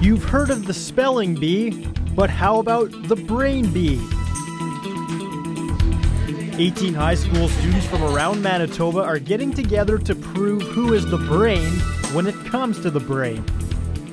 You've heard of the spelling bee, but how about the brain bee? 18 high school students from around Manitoba are getting together to prove who is the brain when it comes to the brain.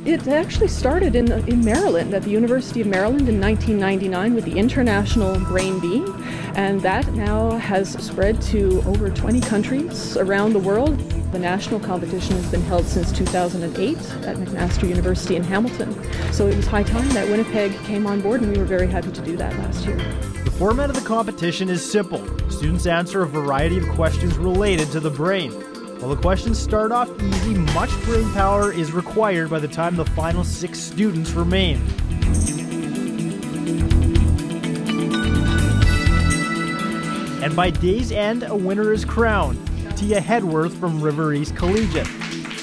It actually started in, in Maryland, at the University of Maryland in 1999 with the International Brain Bee, and that now has spread to over 20 countries around the world. The national competition has been held since 2008 at McMaster University in Hamilton. So it was high time that Winnipeg came on board, and we were very happy to do that last year. The format of the competition is simple. Students answer a variety of questions related to the brain. While the questions start off easy, much brain power is required by the time the final six students remain. And by day's end, a winner is crowned. Tia Hedworth from River East Collegiate.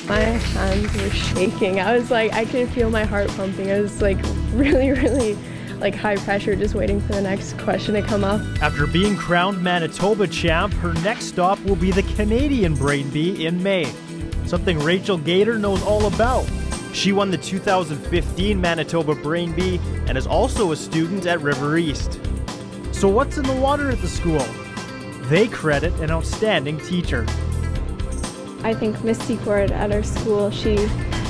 My hands were shaking. I was like, I could feel my heart pumping. I was like really, really like high pressure just waiting for the next question to come up. After being crowned Manitoba champ, her next stop will be the Canadian Brain Bee in May, something Rachel Gator knows all about. She won the 2015 Manitoba Brain Bee and is also a student at River East. So, what's in the water at the school? They credit an outstanding teacher. I think Miss Secord at our school, she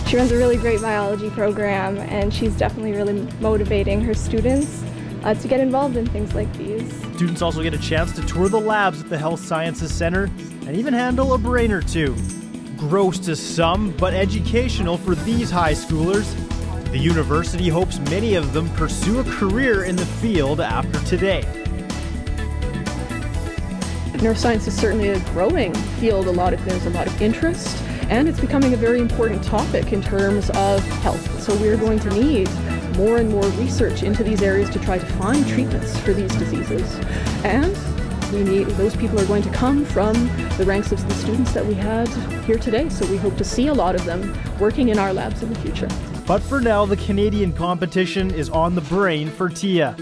she runs a really great biology program and she's definitely really motivating her students uh, to get involved in things like these. Students also get a chance to tour the labs at the Health Sciences Center and even handle a brain or two. Gross to some, but educational for these high schoolers. The university hopes many of them pursue a career in the field after today. Neuroscience is certainly a growing field. A lot of there's a lot of interest and it's becoming a very important topic in terms of health. So we're going to need more and more research into these areas to try to find treatments for these diseases. And we need those people are going to come from the ranks of the students that we had here today. So we hope to see a lot of them working in our labs in the future. But for now, the Canadian competition is on the brain for Tia.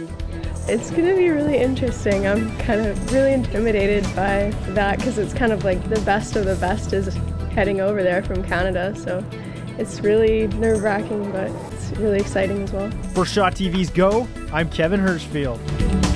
It's going to be really interesting. I'm kind of really intimidated by that because it's kind of like the best of the best is heading over there from Canada. So it's really nerve wracking, but it's really exciting as well. For Shaw TV's Go, I'm Kevin Hirschfield.